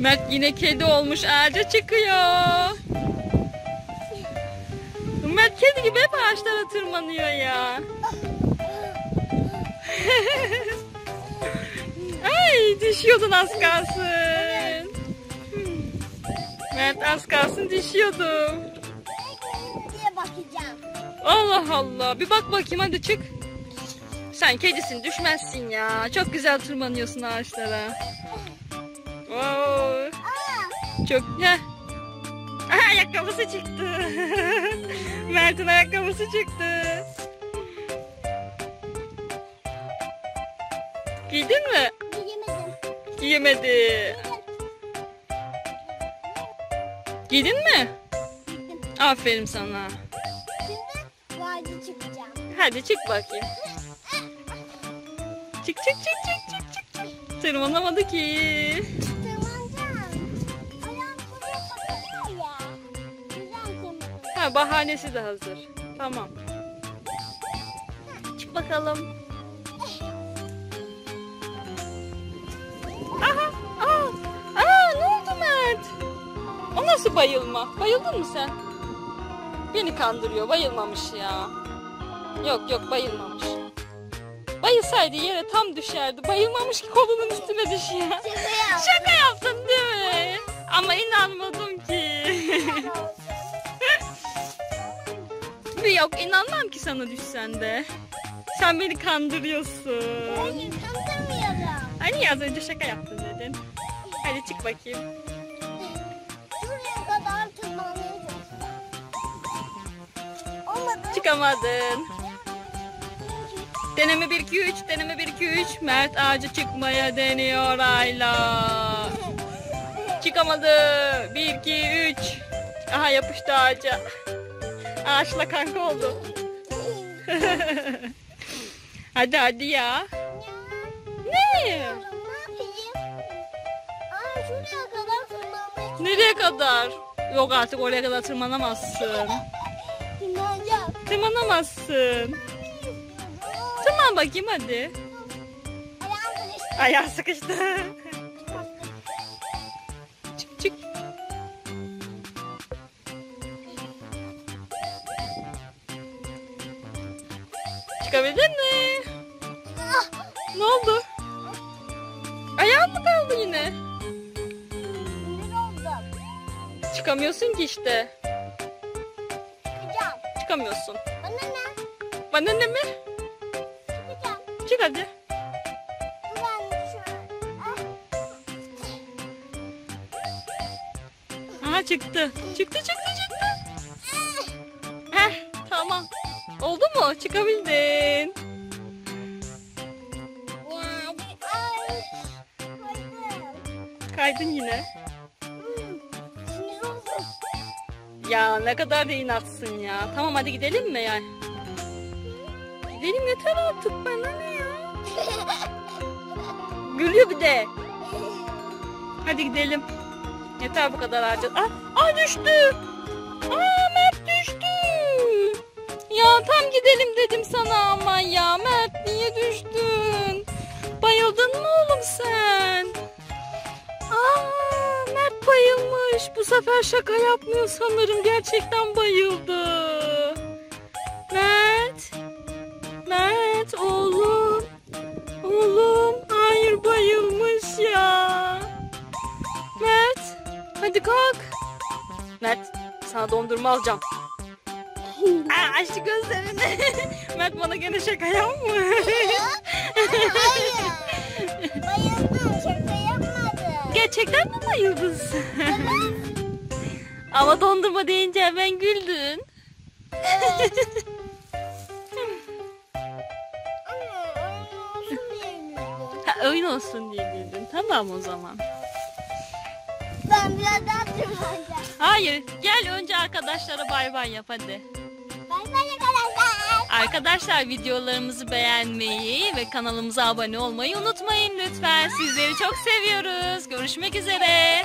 Mert yine kedi olmuş ağaca çıkıyor. Mert kedi gibi hep ağaçlara tırmanıyor ya. Ay düşüyordun az kalsın. Mert az kalsın düşüyordum. Allah Allah. Bir bak bakayım hadi çık. Sen kedisin düşmezsin ya. Çok güzel tırmanıyorsun ağaçlara. Çok ya. Aha, ayakkabısı çıktı. Mert'in ayakkabısı çıktı. Giydin mi? giyemedim. Giyemedi. Giydin mi? Gittim. Aferin sana. Şimdi vadi çıkacağım. Hadi çık bakayım. Çık çık çık çık çık çık. çık. Tırmanamadı ki. Ha bahanesi de hazır. Tamam. Çık bakalım. Aha, aa, aa, ne oldu Mert? O nasıl bayılma? Bayıldın mı sen? Beni kandırıyor, bayılmamış ya. Yok yok bayılmamış. Bayılsaydı yere tam düşerdi. Bayılmamış ki kolunun üstüne düşüyor. Şaka yaptın değil mi? Ama inanmadım Bir yok inanmam ki sana düşsen de. Sen beni kandırıyorsun. Hayır kandırmıyorum. Hani az önce şaka yaptın dedin. Hadi çık bakayım. Şuraya kadar çalıştım. Olmadı. Çıkamadın. Deneme 1 2 3, deneme 1 2 3. Mert ağaca çıkmaya deniyor Ayla. Çıkamadı. 1 2 3. Aha yapıştı ağaca. Ağaçla kanka oldu. hadi hadi ya. Ne? Ne yapayım? Aa şuraya kadar tırmanmaya Nereye kadar? Yok artık oraya kadar tırmanamazsın. Tırmanamazsın. Tırman bakayım hadi. Ayağım sıkıştı. Çıkabildin mi? Ne oldu? Ayağın mı kaldı yine? Çıkamıyorsun ki işte. Çıkacağım. Çıkamıyorsun. Bana ne? Bana ne mi? Çıkacağım. Çık hadi. Ben şu an. Ah. Aha çıktı. Çıktı çıktı çıktı. Oldu mu? Çıkabildin. Yani. Kaydın yine. Ya ne kadar da inatsın ya. Tamam hadi gidelim mi ya? Gidelim yeter artık bana ne ya? Gülüyor bir de. Hadi gidelim. Yeter bu kadar harcı. Ah, ah düştü. Aa Mert düştü. Tam gidelim dedim sana ama ya. Mert niye düştün? Bayıldın mı oğlum sen? Aa Mert bayılmış. Bu sefer şaka yapmıyor sanırım. Gerçekten bayıldı. Mert. Mert oğlum. Oğlum. Hayır bayılmış ya. Mert. Hadi kalk. Mert sana dondurma alacağım. Aa, açtı gözlerini. Mert bana gene şaka yapma. Hayır. Bayıldım. Şaka yapmadım. Gerçekten mi bayıldın sen? Ama dondurma deyince hemen güldün. Anne, oyun olsun diye ha, oyun olsun güldüm. diye güldün. Tamam o zaman. Ben biraz daha tırmanacağım. Hayır gel önce arkadaşlara bay bay yap hadi. Arkadaşlar. Videolarımızı beğenmeyi ve kanalımıza abone olmayı unutmayın lütfen. Sizleri çok seviyoruz. Görüşmek üzere.